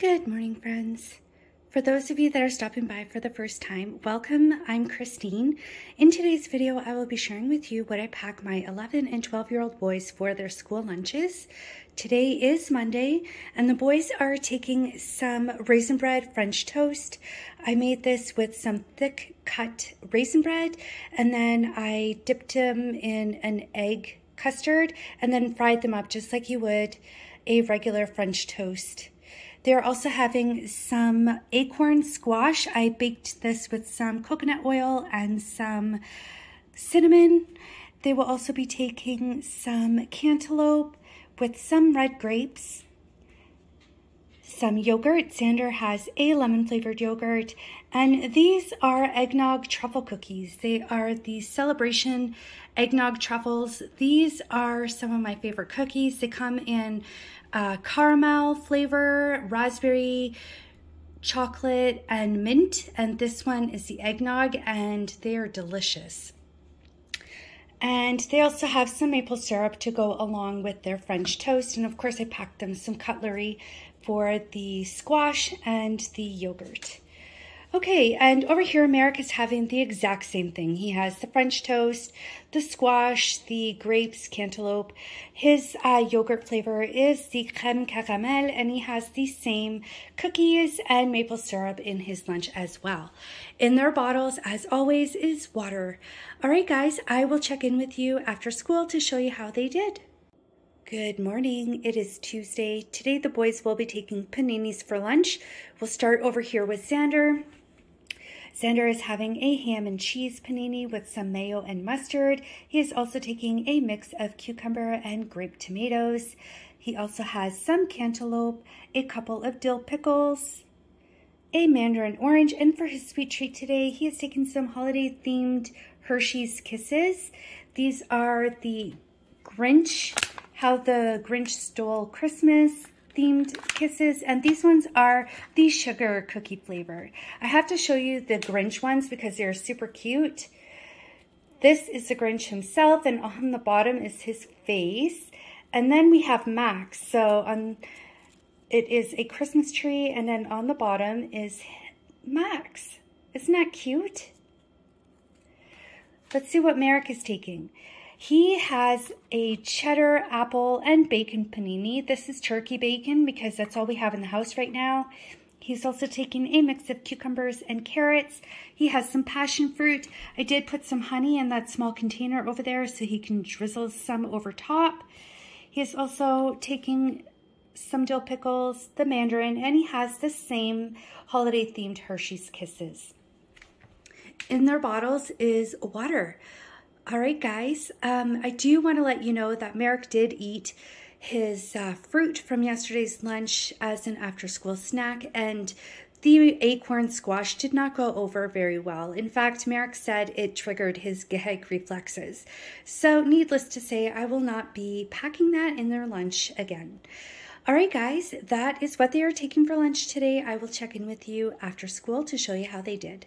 Good morning, friends. For those of you that are stopping by for the first time, welcome. I'm Christine. In today's video, I will be sharing with you what I pack my 11 and 12 year old boys for their school lunches. Today is Monday, and the boys are taking some raisin bread French toast. I made this with some thick cut raisin bread, and then I dipped them in an egg custard and then fried them up just like you would a regular French toast. They're also having some acorn squash. I baked this with some coconut oil and some cinnamon. They will also be taking some cantaloupe with some red grapes, some yogurt. Xander has a lemon flavored yogurt. And these are eggnog truffle cookies. They are the celebration eggnog truffles. These are some of my favorite cookies. They come in uh, caramel flavor, raspberry, chocolate, and mint. And this one is the eggnog, and they are delicious. And they also have some maple syrup to go along with their French toast. And of course, I packed them some cutlery for the squash and the yogurt. Okay, and over here, Merrick is having the exact same thing. He has the French toast, the squash, the grapes, cantaloupe. His uh, yogurt flavor is the creme caramel, and he has the same cookies and maple syrup in his lunch as well. In their bottles, as always, is water. All right, guys, I will check in with you after school to show you how they did. Good morning. It is Tuesday. Today the boys will be taking paninis for lunch. We'll start over here with Xander. Xander is having a ham and cheese panini with some mayo and mustard. He is also taking a mix of cucumber and grape tomatoes. He also has some cantaloupe, a couple of dill pickles, a mandarin orange, and for his sweet treat today, he has taken some holiday-themed Hershey's Kisses. These are the Grinch, how the Grinch stole Christmas themed kisses and these ones are the sugar cookie flavor. I have to show you the Grinch ones because they're super cute. This is the Grinch himself and on the bottom is his face. And then we have Max. So on it is a Christmas tree and then on the bottom is Max. Isn't that cute? Let's see what Merrick is taking. He has a cheddar, apple, and bacon panini. This is turkey bacon because that's all we have in the house right now. He's also taking a mix of cucumbers and carrots. He has some passion fruit. I did put some honey in that small container over there so he can drizzle some over top. He is also taking some dill pickles, the mandarin, and he has the same holiday-themed Hershey's Kisses. In their bottles is water. All right, guys, um, I do want to let you know that Merrick did eat his uh, fruit from yesterday's lunch as an after school snack, and the acorn squash did not go over very well. In fact, Merrick said it triggered his gag reflexes. So, needless to say, I will not be packing that in their lunch again. All right, guys, that is what they are taking for lunch today. I will check in with you after school to show you how they did.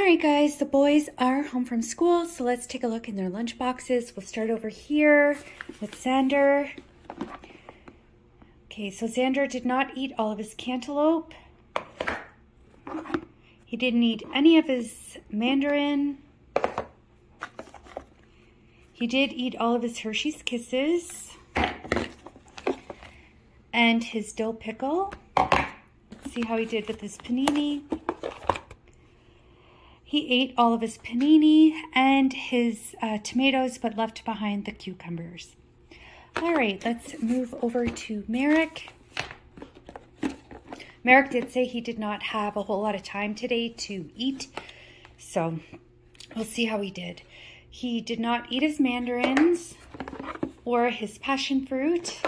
All right, guys, the boys are home from school, so let's take a look in their lunch boxes. We'll start over here with Xander. Okay, so Xander did not eat all of his cantaloupe. He didn't eat any of his mandarin. He did eat all of his Hershey's Kisses and his dill pickle. Let's see how he did with his panini. He ate all of his panini and his uh, tomatoes, but left behind the cucumbers. All right, let's move over to Merrick. Merrick did say he did not have a whole lot of time today to eat, so we'll see how he did. He did not eat his mandarins or his passion fruit,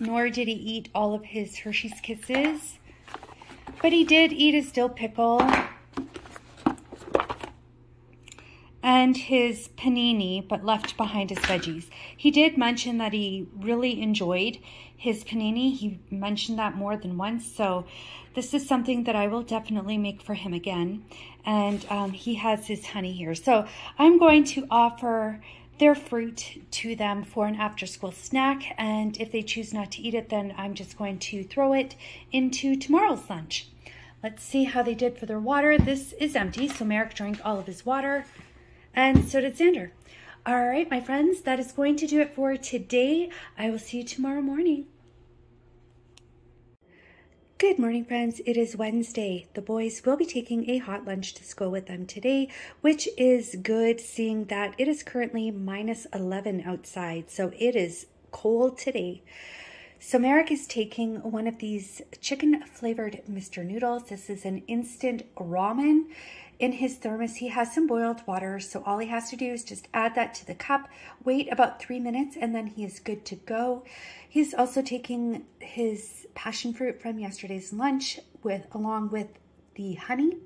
nor did he eat all of his Hershey's Kisses. But he did eat his dill pickle and his panini, but left behind his veggies. He did mention that he really enjoyed his panini. He mentioned that more than once. So this is something that I will definitely make for him again. And um, he has his honey here. So I'm going to offer their fruit to them for an after school snack. And if they choose not to eat it, then I'm just going to throw it into tomorrow's lunch. Let's see how they did for their water. This is empty, so Merrick drank all of his water, and so did Xander. All right, my friends, that is going to do it for today. I will see you tomorrow morning. Good morning, friends. It is Wednesday. The boys will be taking a hot lunch to school with them today, which is good seeing that it is currently minus 11 outside. So it is cold today. So Merrick is taking one of these chicken flavored Mr. Noodles. This is an instant ramen. In his thermos, he has some boiled water. So all he has to do is just add that to the cup, wait about three minutes, and then he is good to go. He's also taking his passion fruit from yesterday's lunch with along with the honey.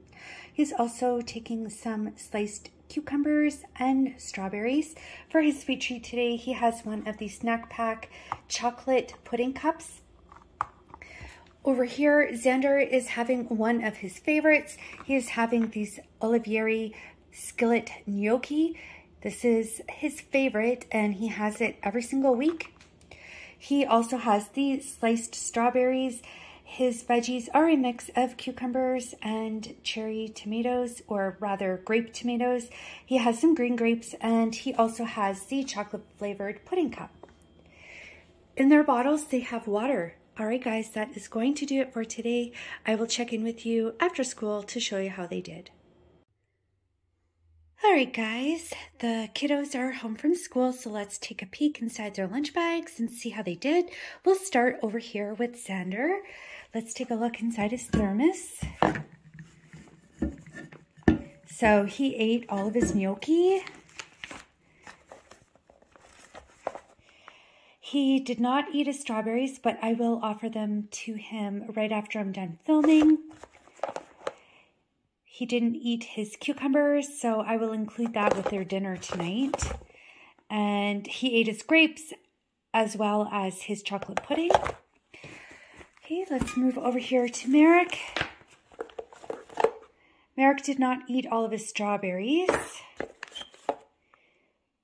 He's also taking some sliced cucumbers and strawberries. For his sweet treat today, he has one of the Snack Pack chocolate pudding cups. Over here, Xander is having one of his favorites. He is having these Olivieri skillet gnocchi. This is his favorite and he has it every single week. He also has these sliced strawberries his veggies are a mix of cucumbers and cherry tomatoes, or rather grape tomatoes. He has some green grapes and he also has the chocolate flavored pudding cup. In their bottles, they have water. All right, guys, that is going to do it for today. I will check in with you after school to show you how they did. All right, guys, the kiddos are home from school, so let's take a peek inside their lunch bags and see how they did. We'll start over here with Xander. Let's take a look inside his thermos. So he ate all of his gnocchi. He did not eat his strawberries, but I will offer them to him right after I'm done filming. He didn't eat his cucumbers, so I will include that with their dinner tonight. And he ate his grapes as well as his chocolate pudding. Okay, let's move over here to Merrick. Merrick did not eat all of his strawberries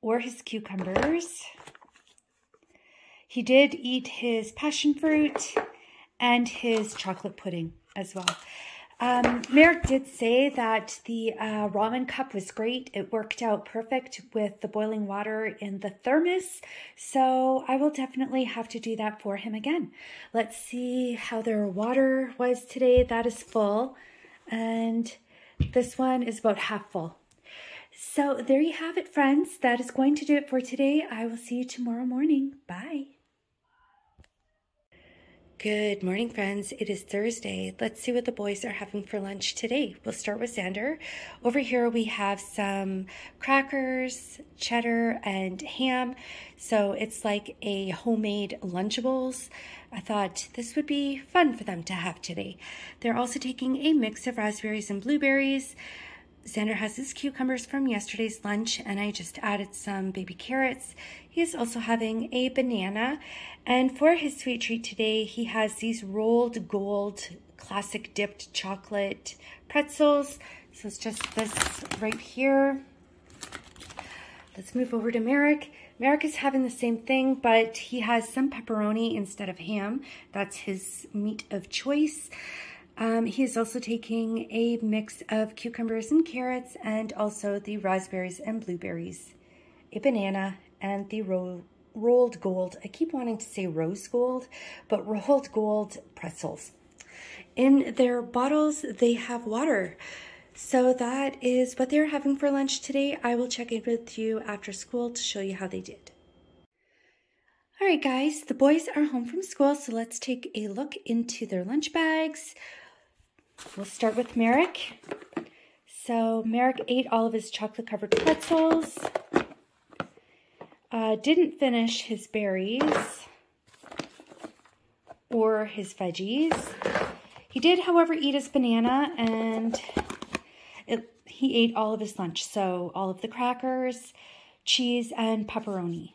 or his cucumbers. He did eat his passion fruit and his chocolate pudding as well. Um, Merrick did say that the uh, ramen cup was great. It worked out perfect with the boiling water in the thermos. So I will definitely have to do that for him again. Let's see how their water was today. That is full. And this one is about half full. So there you have it, friends. That is going to do it for today. I will see you tomorrow morning. Bye. Good morning, friends. It is Thursday. Let's see what the boys are having for lunch today. We'll start with Xander. Over here, we have some crackers, cheddar, and ham. So it's like a homemade Lunchables. I thought this would be fun for them to have today. They're also taking a mix of raspberries and blueberries. Xander has his cucumbers from yesterday's lunch, and I just added some baby carrots. He's also having a banana, and for his sweet treat today, he has these Rold Gold classic dipped chocolate pretzels. So it's just this right here. Let's move over to Merrick. Merrick is having the same thing, but he has some pepperoni instead of ham. That's his meat of choice. Um, he is also taking a mix of cucumbers and carrots and also the raspberries and blueberries, a banana, and the ro Rold Gold. I keep wanting to say rose gold, but Rold Gold pretzels. In their bottles, they have water. So that is what they're having for lunch today. I will check in with you after school to show you how they did. All right, guys, the boys are home from school, so let's take a look into their lunch bags. We'll start with Merrick. So Merrick ate all of his chocolate covered pretzels. Uh, didn't finish his berries or his veggies. He did, however, eat his banana and it, he ate all of his lunch. So all of the crackers, cheese, and pepperoni.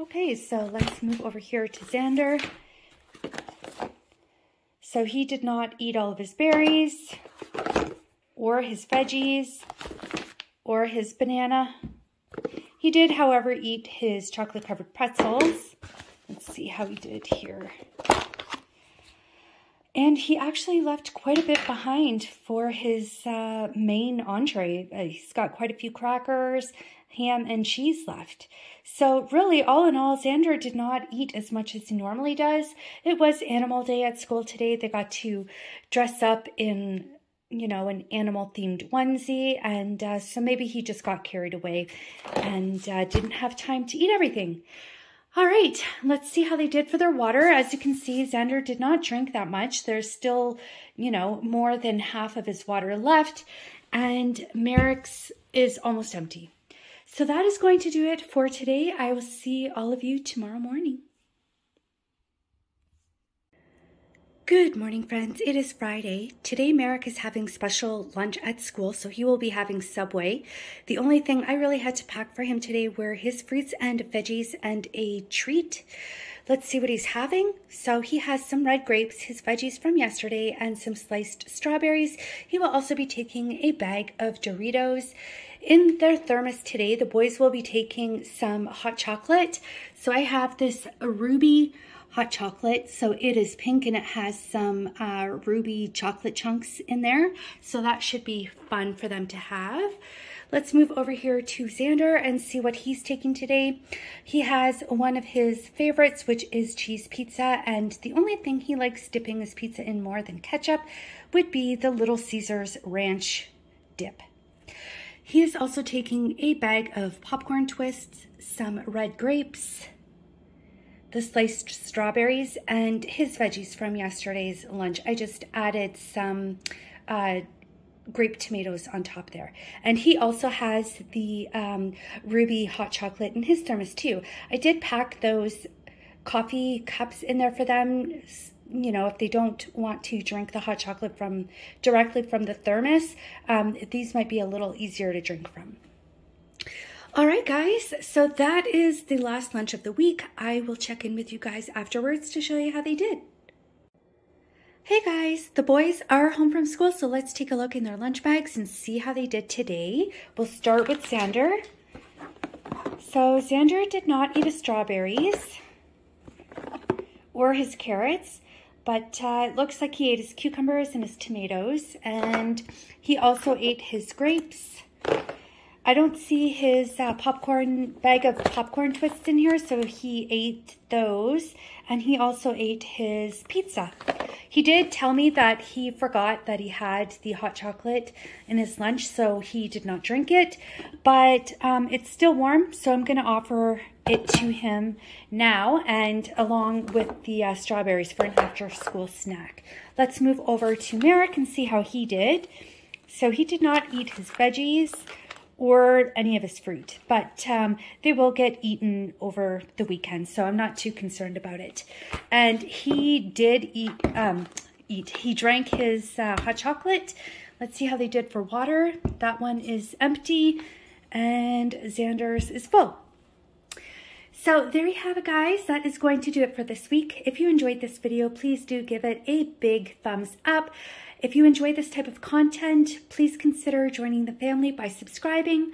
Okay, so let's move over here to Xander. So he did not eat all of his berries or his veggies or his banana. He did, however, eat his chocolate-covered pretzels. Let's see how he did here. And he actually left quite a bit behind for his uh, main entree. Uh, he's got quite a few crackers, ham, and cheese left. So really, all in all, Xander did not eat as much as he normally does. It was Animal Day at school today. They got to dress up in you know, an animal themed onesie. And uh, so maybe he just got carried away and uh, didn't have time to eat everything. All right, let's see how they did for their water. As you can see, Xander did not drink that much. There's still, you know, more than half of his water left. And Merrick's is almost empty. So that is going to do it for today. I will see all of you tomorrow morning. Good morning, friends. It is Friday. Today, Merrick is having special lunch at school, so he will be having Subway. The only thing I really had to pack for him today were his fruits and veggies and a treat. Let's see what he's having. So he has some red grapes, his veggies from yesterday, and some sliced strawberries. He will also be taking a bag of Doritos. In their thermos today, the boys will be taking some hot chocolate. So I have this Ruby hot chocolate. So it is pink and it has some uh, ruby chocolate chunks in there. So that should be fun for them to have. Let's move over here to Xander and see what he's taking today. He has one of his favorites, which is cheese pizza. And the only thing he likes dipping his pizza in more than ketchup would be the Little Caesars Ranch dip. He is also taking a bag of popcorn twists, some red grapes, the sliced strawberries and his veggies from yesterday's lunch. I just added some uh, grape tomatoes on top there. And he also has the um, ruby hot chocolate in his thermos too. I did pack those coffee cups in there for them. You know, if they don't want to drink the hot chocolate from directly from the thermos, um, these might be a little easier to drink from. All right, guys, so that is the last lunch of the week. I will check in with you guys afterwards to show you how they did. Hey guys, the boys are home from school, so let's take a look in their lunch bags and see how they did today. We'll start with Xander. So Xander did not eat his strawberries or his carrots, but uh, it looks like he ate his cucumbers and his tomatoes, and he also ate his grapes I don't see his uh, popcorn bag of popcorn twists in here, so he ate those. And he also ate his pizza. He did tell me that he forgot that he had the hot chocolate in his lunch, so he did not drink it. But um, it's still warm, so I'm going to offer it to him now and along with the uh, strawberries for an after-school snack. Let's move over to Merrick and see how he did. So he did not eat his veggies or any of his fruit, but um, they will get eaten over the weekend, so I'm not too concerned about it. And he did eat, um, eat. he drank his uh, hot chocolate. Let's see how they did for water. That one is empty, and Xander's is full. So there you have it, guys. That is going to do it for this week. If you enjoyed this video, please do give it a big thumbs up. If you enjoy this type of content, please consider joining the family by subscribing.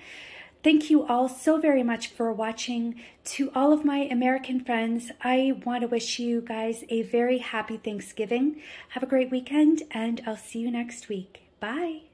Thank you all so very much for watching. To all of my American friends, I want to wish you guys a very happy Thanksgiving. Have a great weekend, and I'll see you next week. Bye.